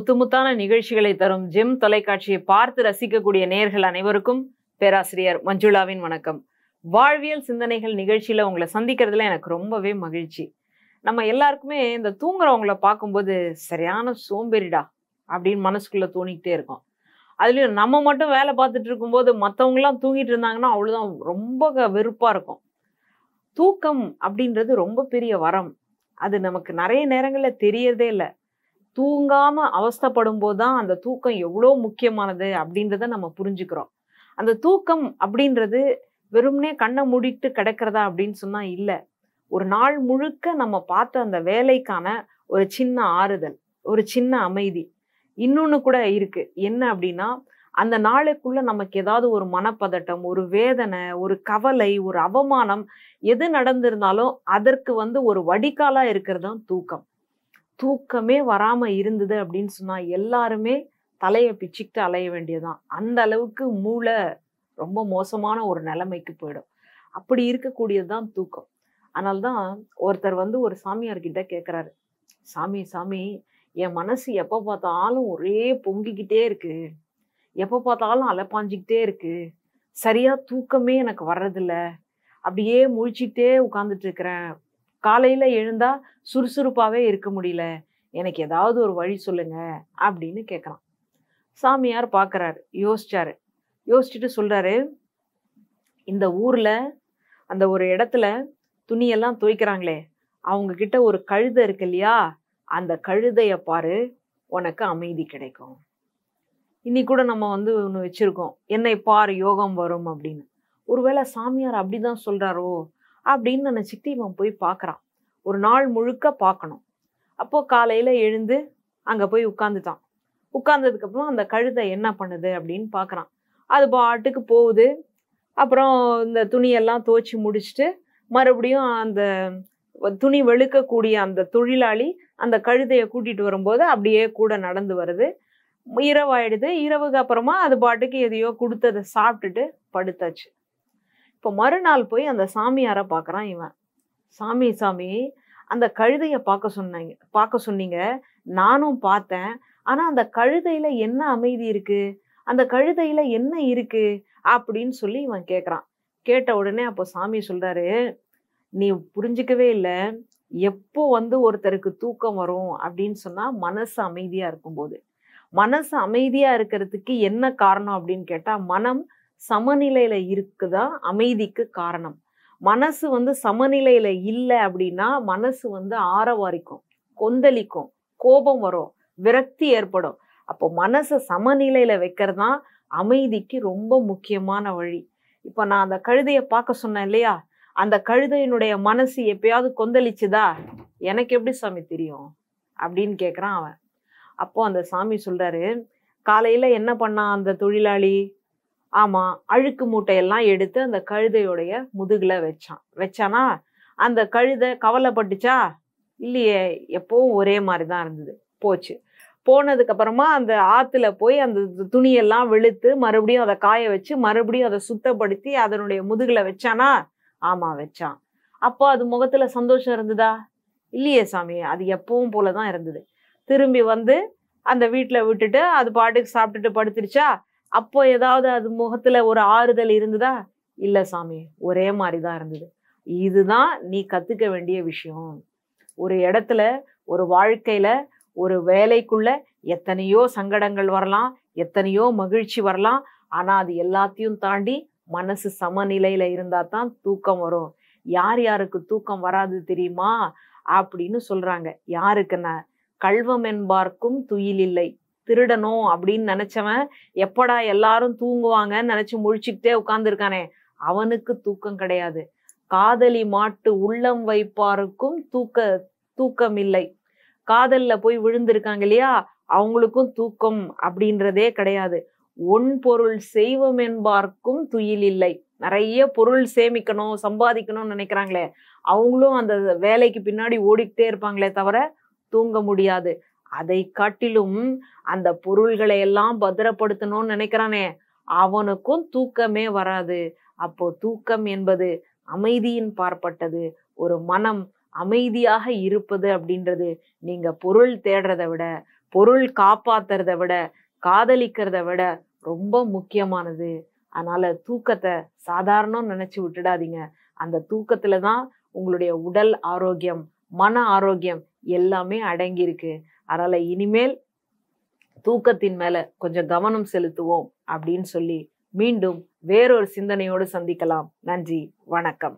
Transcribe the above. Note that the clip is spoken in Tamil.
முத்து முத்தான நிகழ்ச்சிகளை தரும் ஜெம் தொலைக்காட்சியை பார்த்து ரசிக்கக்கூடிய நேர்கள் அனைவருக்கும் பேராசிரியர் மஞ்சுளாவின் வணக்கம். வாழ்வியல் சிந்தனைகள் நிகழ்ச்சியில் உங்களை சந்திக்கிறதுல எனக்கு ரொம்பவே மகிழ்ச்சி. நம்ம எல்லாருக்குமே இந்த தூங்குறவங்கள பார்க்கும்போது சரியான சோம்பேறிடா அப்படின்னு மனசுக்குள்ளே தோணிக்கிட்டே இருக்கும். அதுலேயும் நம்ம மட்டும் வேலை பார்த்துட்டு இருக்கும்போது மற்றவங்களாம் தூங்கிட்டு இருந்தாங்கன்னா அவ்வளோதான் ரொம்ப வெறுப்பாக இருக்கும். தூக்கம் அப்படின்றது ரொம்ப பெரிய வரம். அது நமக்கு நிறைய நேரங்களில் தெரியறதே இல்லை. தூங்காம அவஸ்தைப்படும் போதுதான் அந்த தூக்கம் எவ்வளோ முக்கியமானது அப்படின்றத நம்ம புரிஞ்சுக்கிறோம். அந்த தூக்கம் அப்படின்றது வெறும்னே கண்ணை மூடிட்டு கிடக்கிறதா அப்படின்னு சொன்னா இல்லை. ஒரு நாள் முழுக்க நம்ம பார்த்த அந்த வேலைக்கான ஒரு சின்ன ஆறுதல் ஒரு சின்ன அமைதி. இன்னொன்று கூட இருக்கு. என்ன அப்படின்னா அந்த நாளுக்குள்ள நமக்கு ஏதாவது ஒரு மனப்பதட்டம் ஒரு வேதனை ஒரு கவலை ஒரு அவமானம் எது நடந்திருந்தாலும் அதற்கு வந்து ஒரு வடிகாலா இருக்கிறது தான் தூக்கம். தூக்கமே வராமல் இருந்தது அப்படின்னு சொன்னால் எல்லாருமே தலையை பிச்சுக்கிட்டு அலைய வேண்டியதுதான். அந்த அளவுக்கு மூளை ரொம்ப மோசமான ஒரு நிலைமைக்கு போயிடும். அப்படி இருக்கக்கூடியது தான் தூக்கம். அதனால்தான் ஒருத்தர் வந்து ஒரு சாமியார்கிட்ட கேட்குறாரு சாமி சாமி என் மனசு எப்போ பார்த்தாலும் ஒரே பொங்கிக்கிட்டே இருக்கு. எப்போ பார்த்தாலும் அலைப்பாஞ்சிக்கிட்டே இருக்கு. சரியாக தூக்கமே எனக்கு வர்றதில்ல. அப்படியே முழிச்சிக்கிட்டே உட்காந்துட்டு இருக்கிறேன். காலையில் எழுந்தா சுறுசுறுப்பாகவே இருக்க முடியல. எனக்கு ஏதாவது ஒரு வழி சொல்லுங்க அப்படின்னு கேட்குறான் சாமியார் பார்க்கறாரு யோசிச்சாரு. யோசிச்சுட்டு சொல்கிறாரு இந்த ஊரில் அந்த ஒரு இடத்துல துணியெல்லாம் துவைக்கிறாங்களே அவங்க கிட்ட ஒரு கழுதை இருக்கு இல்லையா அந்த கழுதையை பாரு உனக்கு அமைதி கிடைக்கும். இன்னி கூட நம்ம வந்து ஒன்று வச்சுருக்கோம் என்னை பார் யோகம் வரும் அப்படின்னு. ஒருவேளை சாமியார் அப்படிதான் சொல்கிறாரோ அப்படின்னு நினச்சிக்கிட்டு இவன் போய் பார்க்குறான் ஒரு நாள் முழுக்க பார்க்கணும் அப்போது காலையில் எழுந்து அங்கே போய் உட்காந்துட்டான் உட்காந்ததுக்கப்புறம் அந்த கழுதை என்ன பண்ணுது அப்படின்னு பார்க்குறான் அது பாட்டுக்கு போகுது. அப்புறம் இந்த துணியெல்லாம் துவச்சி முடிச்சுட்டு மறுபடியும் அந்த துணி வெளுக்கக்கூடிய அந்த தொழிலாளி அந்த கழுதையை கூட்டிகிட்டு வரும்போது அப்படியே கூட நடந்து வருது. இரவாயிடுது இரவுக்கு அப்புறமா அது பாட்டுக்கு எதையோ கொடுத்ததை சாப்பிட்டுட்டு படுத்தாச்சு. இப்போ மறுநாள் போய் அந்த சாமியாரை பார்க்குறான் இவன். சாமி சாமி அந்த கழுதையை பார்க்க சொன்னாங்க பார்க்க சொன்னீங்க. நானும் பார்த்தேன் ஆனால் அந்த கழுதையில் என்ன அமைதி இருக்கு? அந்த கழுதையில் என்ன இருக்குது அப்படின்னு சொல்லி இவன் கேட்குறான் கேட்ட உடனே அப்போ சாமி சொல்கிறாரு நீ புரிஞ்சுக்கவே இல்லை. எப்போ வந்து ஒருத்தருக்கு தூக்கம் வரும்? அப்படின்னு சொன்னால் மனசு அமைதியாக இருக்கும்போது. மனசு அமைதியாக இருக்கிறதுக்கு என்ன காரணம் அப்படின்னு கேட்டால் மனம் சமநிலையில இருக்குதா? அமைதிக்கு காரணம். மனசு வந்து சமநிலையில இல்லை அப்படின்னா மனசு வந்து ஆரவாரிக்கும் கொந்தளிக்கும் கோபம் வரும் விரக்தி ஏற்படும். அப்போ மனசை சமநிலையில வைக்கிறது தான் அமைதிக்கு ரொம்ப முக்கியமான வழி. இப்போ நான் அந்த கழுதையை பார்க்க சொன்னேன் இல்லையா? அந்த கழுதையினுடைய மனசு எப்பயாவது கொந்தளிச்சுதா? எனக்கு எப்படி சாமி தெரியும்? அப்படின்னு கேட்குறான் அவன். அப்போ அந்த சாமி சொல்றாரு காலையில என்ன பண்ணான் அந்த தொழிலாளி? ஆமா அழுக்கு மூட்டையெல்லாம் எடுத்து அந்த கழுதையுடைய முதுகுல வச்சான். வச்சானா அந்த கழுதை கவலைப்பட்டுச்சா? இல்லையே எப்பவும் ஒரே மாதிரி தான் இருந்தது. போச்சு. போனதுக்கு அப்புறமா அந்த ஆத்துல போய் அந்த துணியெல்லாம் வெளுத்து மறுபடியும் அதை காய வச்சு மறுபடியும் அதை சுத்தப்படுத்தி அதனுடைய முதுகுல வச்சானா? ஆமா வச்சான். அப்போ அது முகத்துல சந்தோஷம் இருந்ததா? இல்லையே சாமி அது எப்பவும் போலதான் இருந்தது. திரும்பி வந்து அந்த வீட்டில் விட்டுட்டு அது பாட்டுக்கு சாப்பிட்டுட்டு படுத்துருச்சா? அப்போ ஏதாவது அது முகத்துல ஒரு ஆறுதல் இருந்ததா? இல்ல சாமி ஒரே மாதிரி தான் இருந்தது. இதுதான் நீ கத்துக்க வேண்டிய விஷயம். ஒரு இடத்துல ஒரு வாழ்க்கையில ஒரு வேலைக்குள்ள எத்தனையோ சங்கடங்கள் வரலாம் எத்தனையோ மகிழ்ச்சி வரலாம் ஆனா அது எல்லாத்தையும் தாண்டி மனசு சமநிலையில இருந்தா தான் தூக்கம் வரும். யார் யாருக்கு தூக்கம் வராது தெரியுமா? அப்படின்னு சொல்றாங்க. யாருக்குன்னா கல்வம் என்பார்க்கும் துயில் இல்லை. திருடணும் அப்படின்னு நினைச்சவன் எப்படா எல்லாரும் தூங்குவாங்கன்னு நினைச்சு முழிச்சுக்கிட்டே உட்காந்துருக்கானே அவனுக்கு தூக்கம் கிடையாது. காதலி மாட்டு உள்ளம் வைப்பாருக்கும் தூக்க தூக்கம் இல்லை. காதல்ல போய் விழுந்திருக்காங்க இல்லையா அவங்களுக்கும் தூக்கம் அப்படின்றதே கிடையாது. ஒன் பொருள் செய்வம் என்பார்க்கும் துயில் இல்லை. நிறைய பொருள் சேமிக்கணும் சம்பாதிக்கணும்னு நினைக்கிறாங்களே அவங்களும் அந்த வேலைக்கு பின்னாடி ஓடிக்கிட்டே இருப்பாங்களே தவிர தூங்க முடியாது. அதை காட்டிலும் அந்த பொருள்களை எல்லாம் பத்திரப்படுத்தணும்னு நினைக்கிறானே. அவனுக்கும் தூக்கமே வராது. அப்போ தூக்கம் என்பது அமைதியின் பார்ப்பட்டது. ஒரு மனம் அமைதியாக இருப்பது அப்படின்றது. நீங்க பொருள் தேடுறதை விட பொருள் காப்பாத்துறத விட காதலிக்கிறத விட ரொம்ப முக்கியமானது. அதனால தூக்கத்தை சாதாரணம் நினைச்சு விட்டுடாதீங்க. அந்த தூக்கத்துல தான் உங்களுடைய உடல் ஆரோக்கியம் மன ஆரோக்கியம் எல்லாமே அடங்கியிருக்கு. அதனால் இனிமேல் தூக்கத்தின் மேலே கொஞ்சம் கவனம் செலுத்துவோம் அப்படின்னு சொல்லி மீண்டும் வேறொரு சிந்தனையோடு சந்திக்கலாம். நன்றி வணக்கம்.